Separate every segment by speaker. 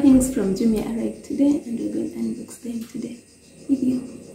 Speaker 1: things from Jumia arrived today and we're going to unbox them today with you.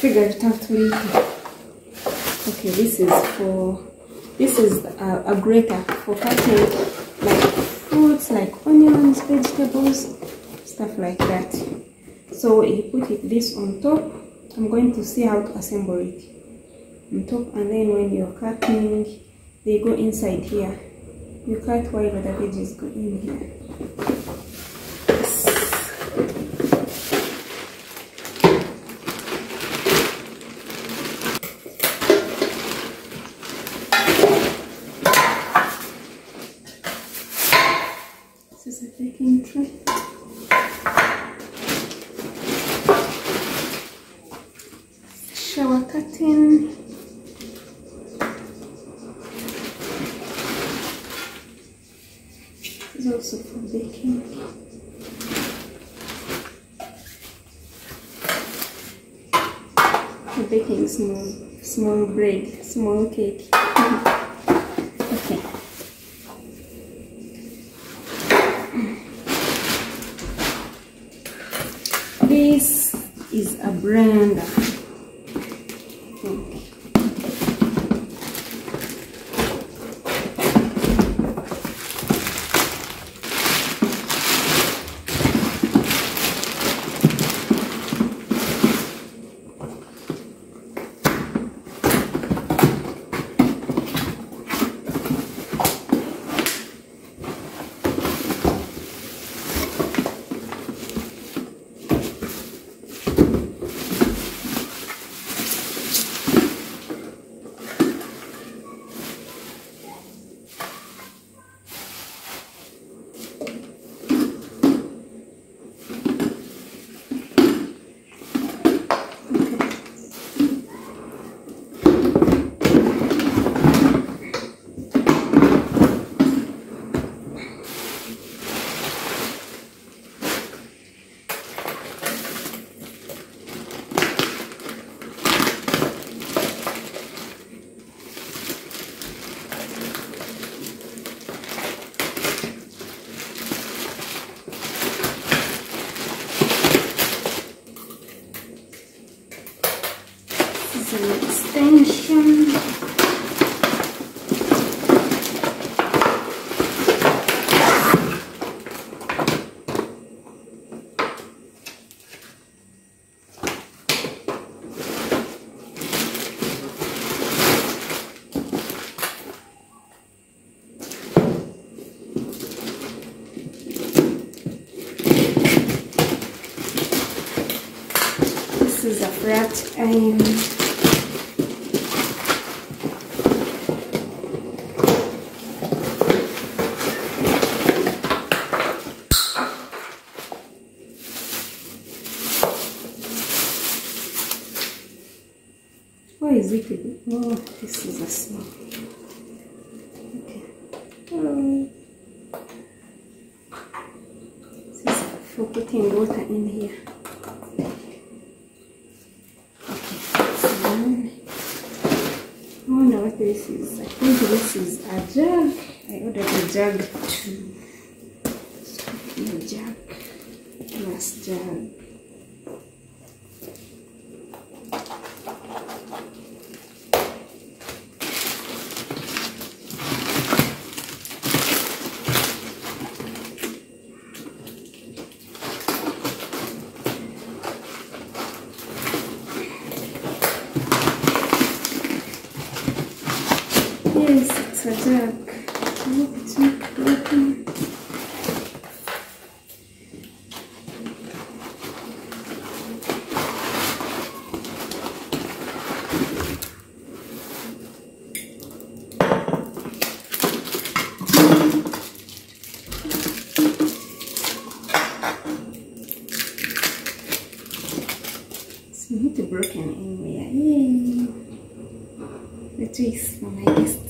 Speaker 1: Figure it out later. Okay, this is for this is a, a grater for cutting like fruits, like onions, vegetables, stuff like that. So you put it this on top. I'm going to see how to assemble it on top and then when you're cutting they go inside here you cut while the veggies go in here this is a baking tray shower curtain Also for baking. For baking small, small bread, small cake. okay. This is a blender. Is iron. It? Oh, this is a small. Okay. Hello. This is for putting water in here. Okay. I wonder what this is. I think this is a jug. I ordered a jug too. So, a jug. Glass jug. attack. Nope, it's not broken. It's not broken Anyway, Yay! The twist, my guest.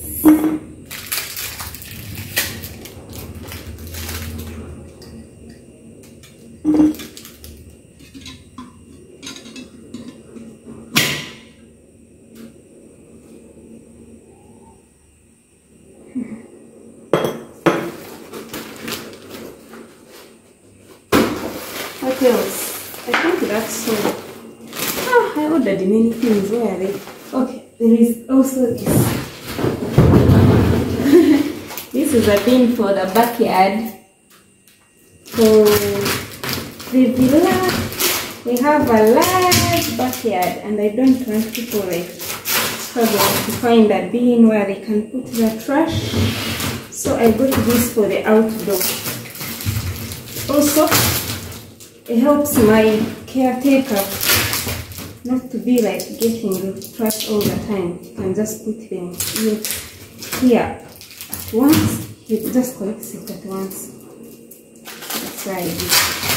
Speaker 1: Think. Ah, I ordered many things. Where are they? Okay, there is also this. this is a bin for the backyard. Villa, we have a large backyard, and I don't want people like struggle to find a bin where they can put their trash. So I got this for the outdoor. Also, it helps my caretaker not to be like getting trash all the time. You can just put them here once. He just collects it at once. That's why I do.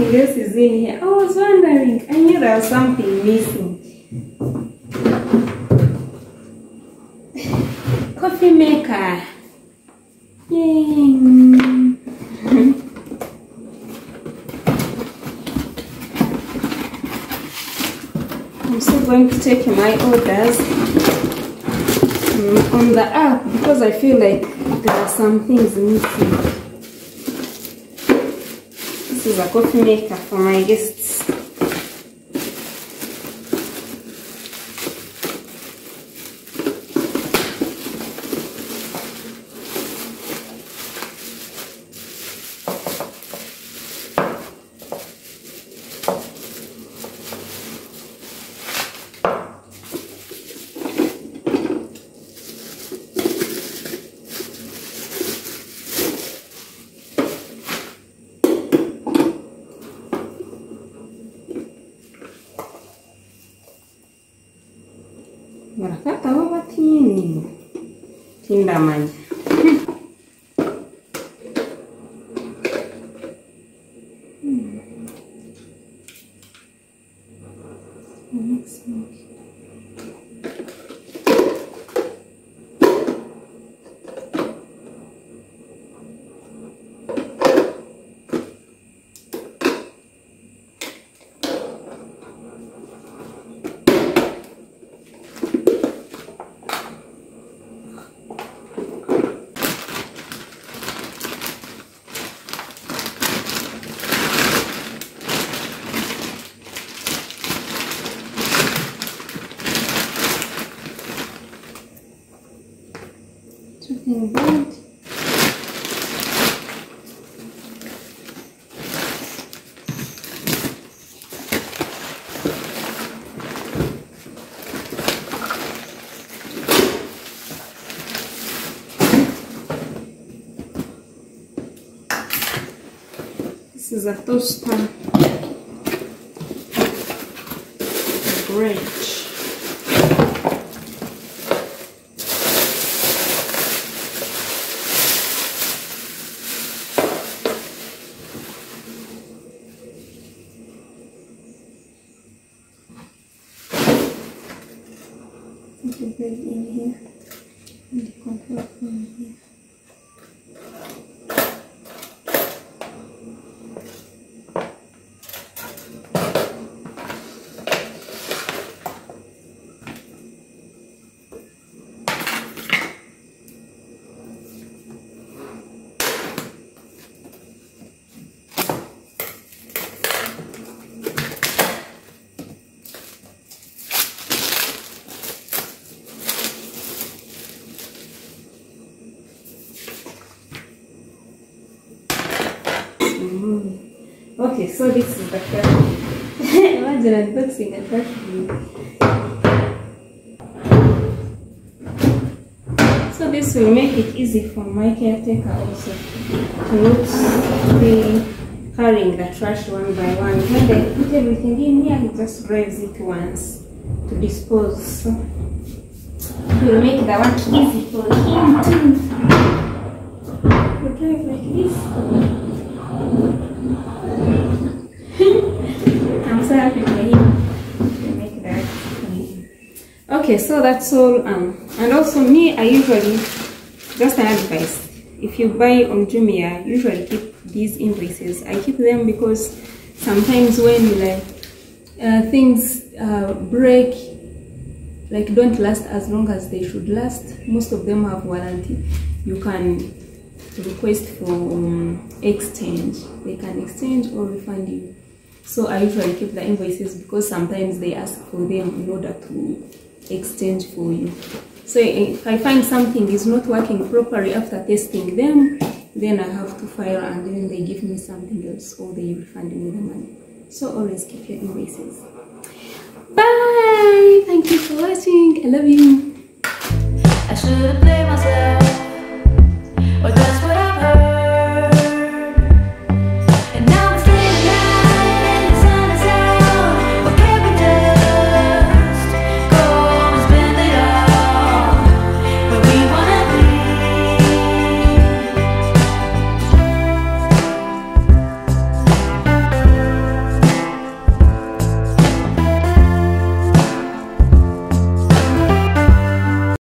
Speaker 1: Something else is in here. I was wondering. I knew there was something missing. Coffee maker. Yay. I'm still going to take my orders mm, on the app because I feel like there are some things missing. This is a coffee maker for thì là mình This is a toaster. Great. Okay, so this is the trash. Imagine unboxing a bin. So this will make it easy for my caretaker also to not be carrying the trash one by one. When they put everything in here, he just grabs it once to dispose. So it will make the work easy for him too. We drive like this. I'm so happy for make that. Okay, so that's all. Um, and also me, I usually just an advice. If you buy on Jumia, usually keep these invoices. I keep them because sometimes when like uh, things uh, break, like don't last as long as they should last. Most of them have warranty. You can request for um, exchange. They can exchange or refund you. So I usually keep the invoices because sometimes they ask for them in order to exchange for you. So if I find something is not working properly after testing them, then I have to file and then they give me something else or they refund me the money. So always keep your invoices. Bye! Thank you for watching. I love you.
Speaker 2: I should played myself.